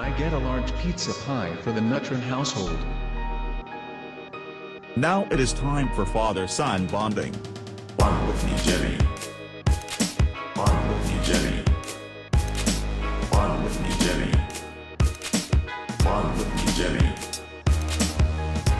I get a large pizza pie for the Neutron household. Now it is time for father-son bonding. Bond with me, Jimmy.